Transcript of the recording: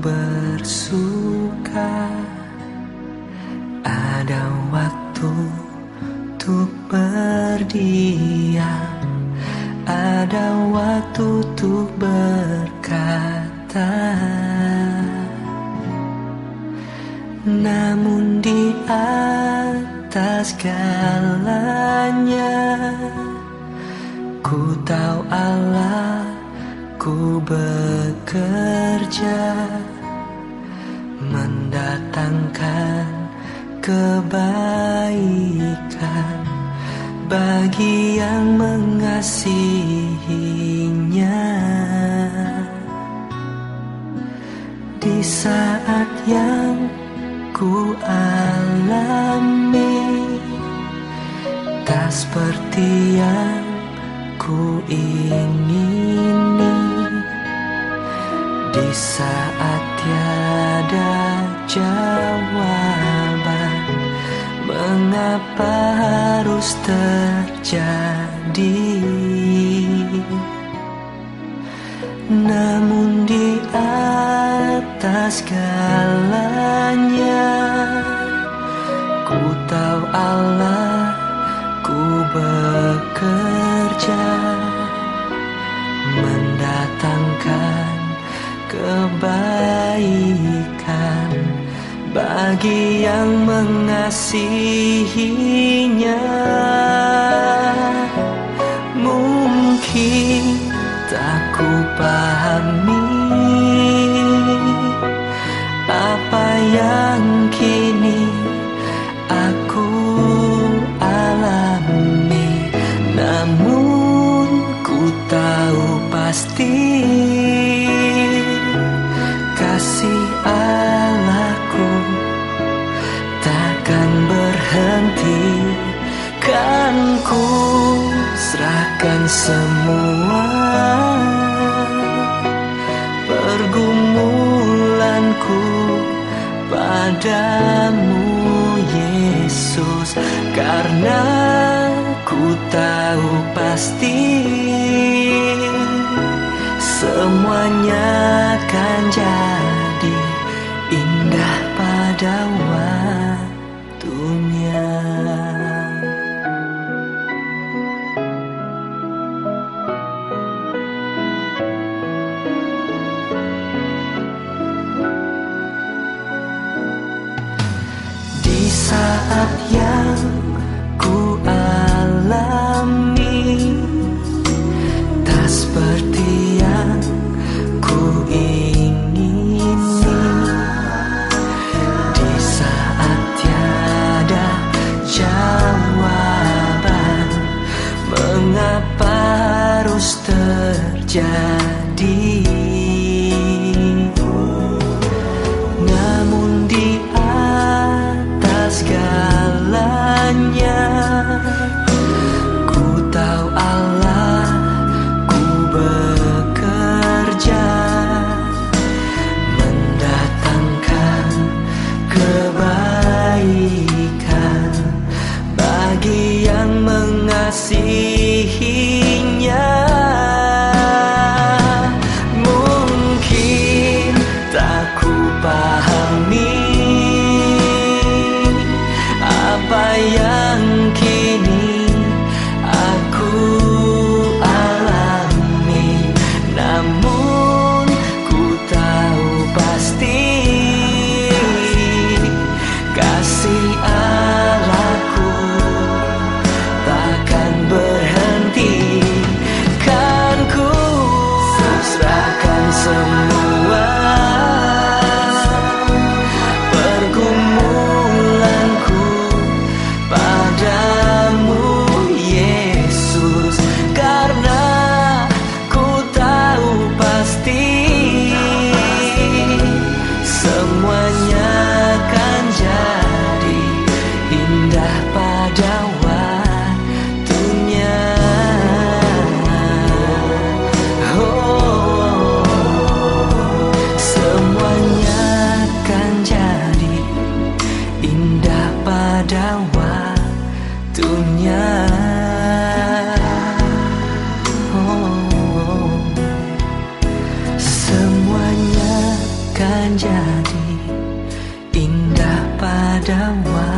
bersuka. Ada waktu untuk berdiam. Ada waktu untuk berkata. Namun di atas segalanya Ku tahu Allah ku bekerja Mendatangkan kebaikan Bagi yang mengasihinya. Di saat yang ku alami Tak seperti yang ku ingini Di saat tiada jawaban. Mengapa harus terjadi? Namun di atas segalanya Ku tahu Allah ku bekerja. Mendatangkan kebaikan Bagi yang mengasihinya Mungkin tak ku pahami Apa yang kini Kan ku serahkan semua. Pergumulanku padamu Yesus. Karena ku tahu pasti Semuanya akan jadi indah pada waktunya saat yang ku alami. Tak seperti yang ku ingini. Di saat tiada jawaban Mengapa harus terjadi waktunya oh, Semuanya kan jadi indah pada waktu